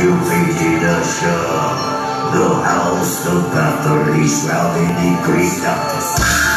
you painted a shell. The house of Bathory shrouded in great darkness.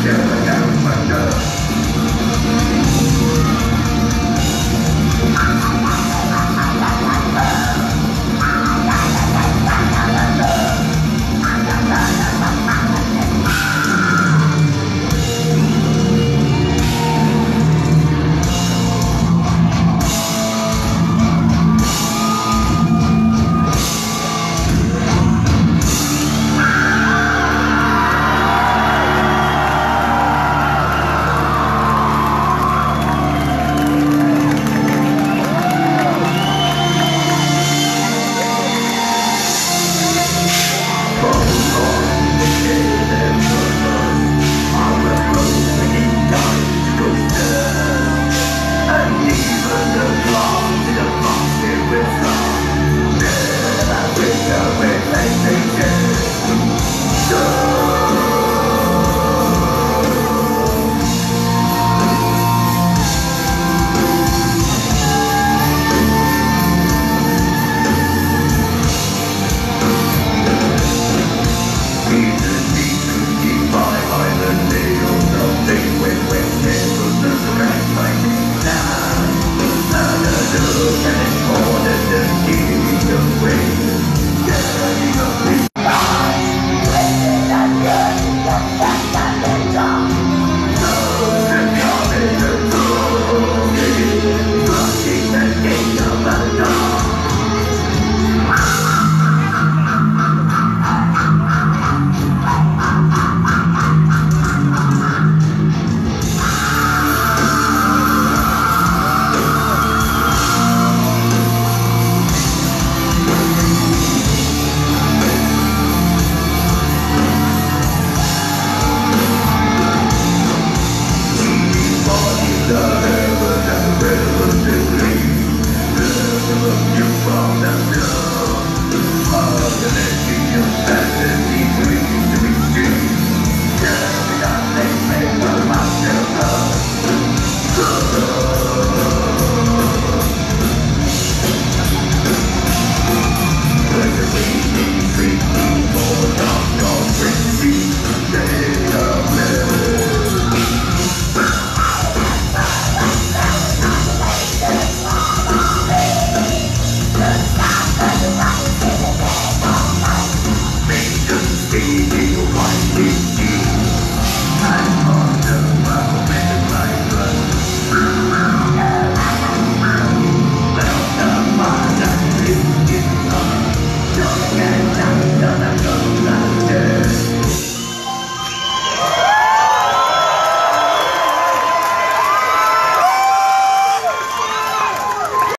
Still down my.